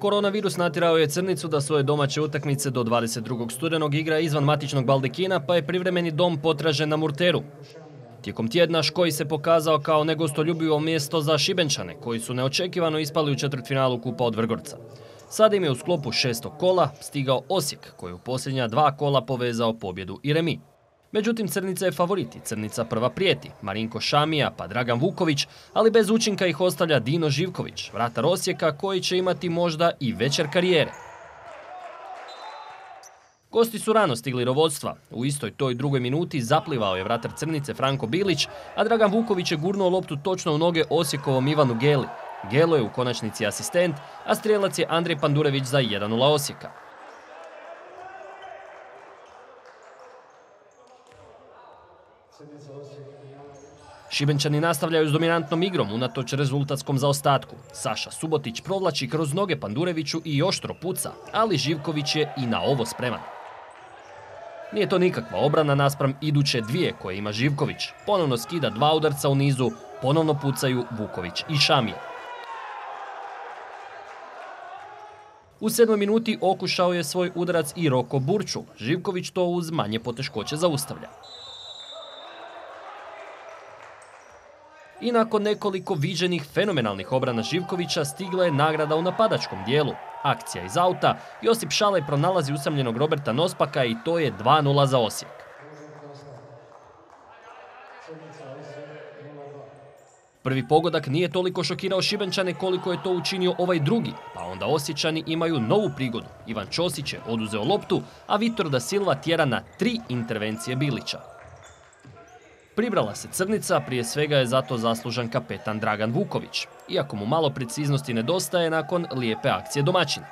Koronavirus natirao je Crnicu da svoje domaće utakmice do 22. studenog igra izvan matičnog Baldekina, pa je privremeni dom potražen na Murteru. Tijekom tjedna Škoj se pokazao kao negostoljubivo mjesto za Šibenčane, koji su neočekivano ispali u četvrtfinalu Kupa od Vrgorca. Sada im je u sklopu šestog kola stigao Osijek, koji je u posljednja dva kola povezao pobjedu i remi. Međutim, Crnica je favoriti, Crnica prva prijeti, Marinko Šamija pa Dragan Vuković, ali bez učinka ih ostavlja Dino Živković, vratar Osijeka koji će imati možda i večer karijere. Gosti su rano stigli do vodstva. U istoj toj drugoj minuti zaplivao je vratar Crnice Franko Bilić, a Dragan Vuković je gurnuo loptu točno u noge Osijekovom Ivanu Geli. Gelo je u konačnici asistent, a strijelac je Andrej Pandurević za 1-0 Osijeka. Šibenčani nastavljaju s dominantnom igrom unatoč rezultatskom zaostatku. Saša Subotić provlači kroz noge Pandureviću i oštro puca, ali Živković je i na ovo spreman. Nije to nikakva obrana naspram iduće dvije koje ima Živković. Ponovno skida dva udarca u nizu, ponovno pucaju Vuković i Šamije. U sedmoj minuti okušao je svoj udarac i Roko Burču. Živković to uz manje poteškoće zaustavlja. I nakon nekoliko viđenih fenomenalnih obrana Živkovića stigla je nagrada u napadačkom dijelu. Akcija iz auta, Josip Šalaj pronalazi usamljenog Roberta Nospaka i to je 2-0 za Osijek. Prvi pogodak nije toliko šokirao Šibenčane koliko je to učinio ovaj drugi, pa onda Osjećani imaju novu prigodu. Ivan Ćosić je oduzeo loptu, a Vitor da Silva tjera na tri intervencije Bilića. Pribrala se Crnica, prije svega je zato zaslužan kapetan Dragan Vuković, iako mu malo preciznosti nedostaje nakon lijepe akcije domaćina.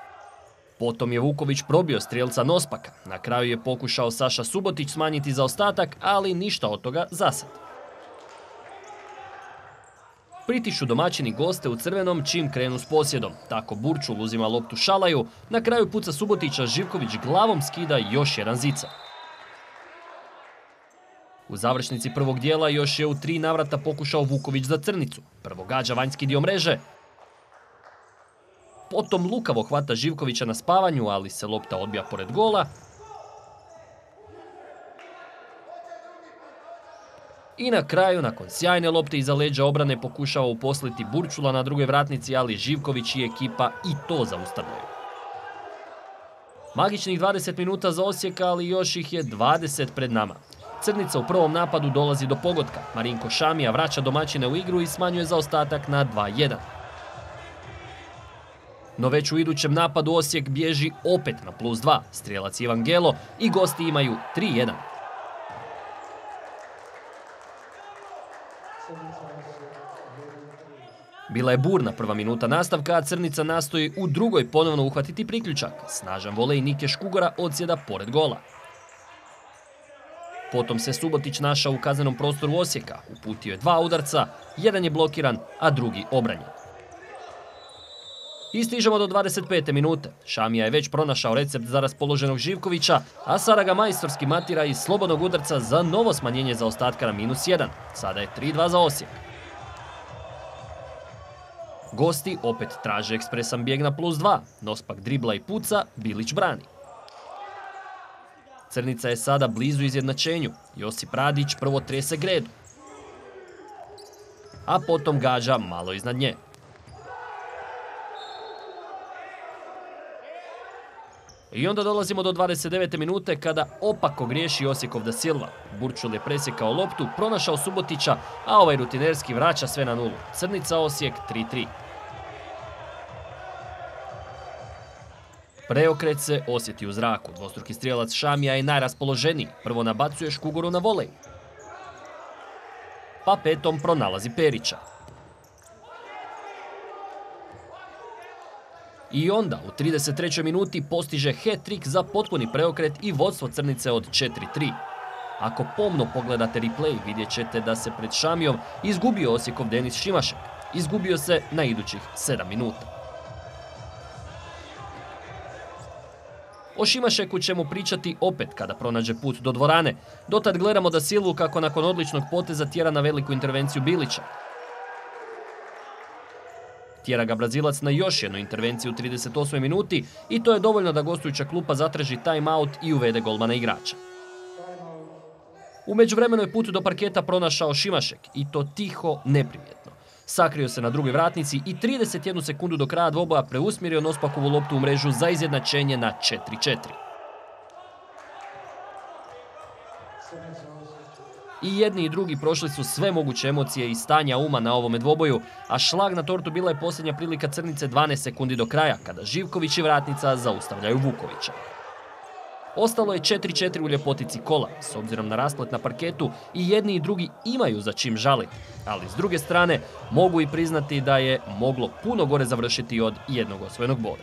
Potom je Vuković probio strijelca Nospaka, na kraju je pokušao Saša Subotić smanjiti zaostatak, ali ništa od toga zasad. Pritišu domaćini goste u crvenom čim krenu s posjedom. Tako Burčul uzima loptu Šalaju, na kraju puca Subotića Živković glavom skida još jedan zica. U završnici prvog dijela još je u tri navrata pokušao Vuković za crnicu. Prvo gađa vanjski dio mreže. Potom lukavo hvata Živkovića na spavanju, ali se lopta odbija pored gola. I na kraju, nakon sjajne lopte iza leđa obrane, pokušava uposliti Burčula na drugoj vratnici, ali Živković i ekipa i to zaustavljaju. Magičnih 20 minuta za Osijeka, ali još ih je 20 pred nama. Crnica u prvom napadu dolazi do pogotka. Marinko Šamija vraća domaćine u igru i smanjuje zaostatak na 2-1. No već u idućem napadu Osijek bježi opet na plus 2. Strijelac Ivan Gelo i gosti imaju 3-1. Bila je burna prva minuta nastavka, a Crnica nastoji u drugoj ponovno uhvatiti priključak. Snažan volej Nike Škugora odsjeda pored gola. Potom se Subotić našao u kaznenom prostoru Osijeka. Uputio je dva udarca, jedan je blokiran, a drugi obranjen. I stižemo do 25. minute. Šamija je već pronašao recept za raspoloženog Živkovića, a Sara ga majstorski matira iz slobodnog udarca za novo smanjenje za ostatka na minus 1. Sada je 3-2 za Osijek. Gosti opet traže ekspresan bijeg na plus 2. Nospak dribla i puca, Bilić brani. Crnica je sada blizu izjednačenju. Josip Radić prvo trese gredu. A potom gađa malo iznad nje. I onda dolazimo do 29. minute kada opako griješi Osikov da Silva. Burčul je presjekao loptu, pronašao Subotića, a ovaj rutinerski vraća sve na nulu. Crnica Osijek 3-3. Preokret se osjeti u zraku. Dvostruki strijelac Šamija je najraspoloženiji. Prvo nabacuje Škugoru na volej. Pa petom pronalazi Perića. I onda u 33. minuti postiže hat-trick za potpuni preokret i vodstvo Crnice od 4-3. Ako pomno pogledate replay vidjet ćete da se pred Šamijom izgubio Osijekov Denis Šimašek. Izgubio se na idućih 7 minuta. O Šimašeku ćemo pričati opet kada pronađe put do dvorane. Dotad gledamo da Silvu kako nakon odličnog poteza tjera na veliku intervenciju Bilića. Tjera ga Brazilac na još jednu intervenciju u 38. minuti i to je dovoljno da gostujuća klupa zatraži time-out i uvede golmana igrača. U međuvremenu je put do parketa pronašao Šimašek i to tiho, neprimjetno. Sakrio se na drugoj vratnici i 31 sekundu do kraja dvoboja preusmjerio Nospakovu loptu u mrežu za izjednačenje na 4-4. I jedni i drugi prošli su sve moguće emocije i stanja uma na ovome dvoboju, a šlag na tortu bila je posljednja prilika Crnice 12 sekundi do kraja, kada Živković i Vratnica zaustavljaju Vukovića. Ostalo je 4-4 u ljepotici kola, s obzirom na rasplet na parketu i jedni i drugi imaju za čim žaliti. Ali s druge strane mogu i priznati da je moglo puno gore završiti od jednog osvojenog boda.